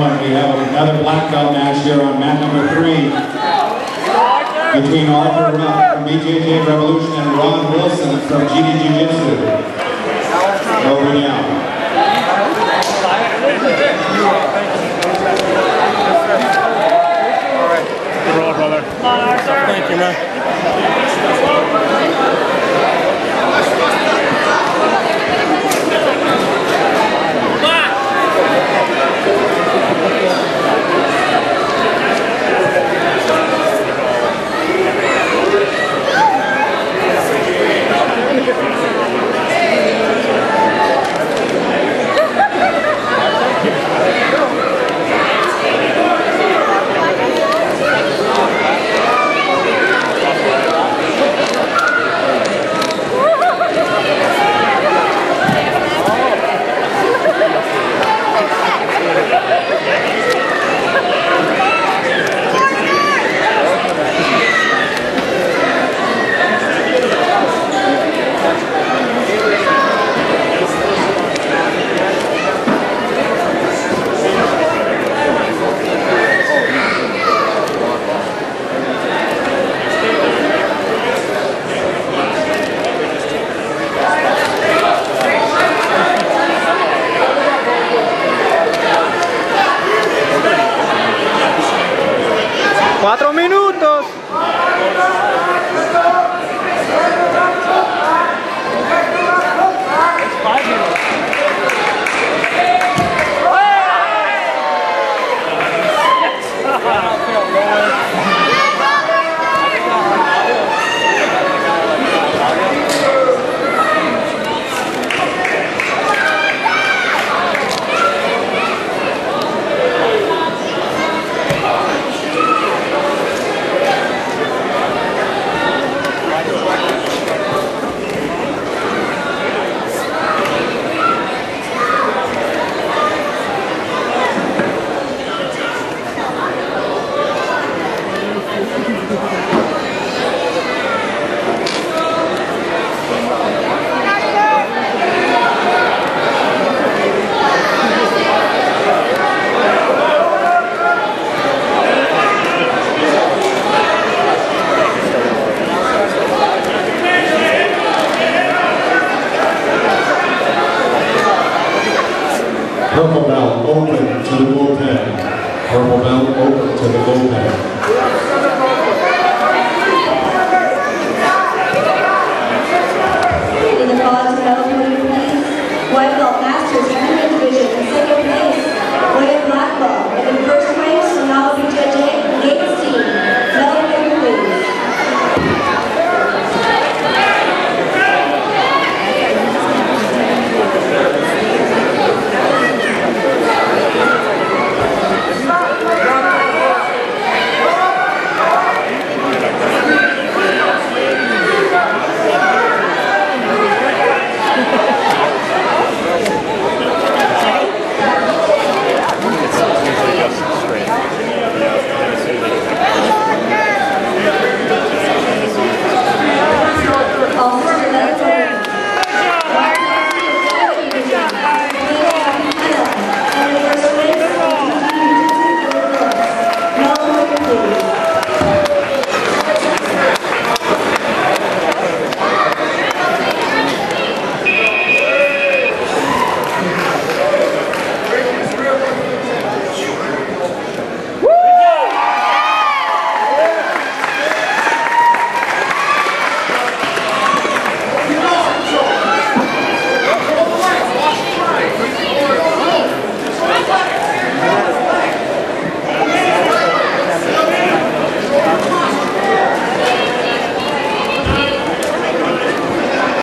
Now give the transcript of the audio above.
one. We have another black belt match here on mat number three between Arthur Ruff from BJJ Revolution and Ron Wilson from GD Jiu-Jitsu. Over. Thank ¡Cuatro minutos! Purple Belt open to the bullpen. Purple Belt open to the bullpen.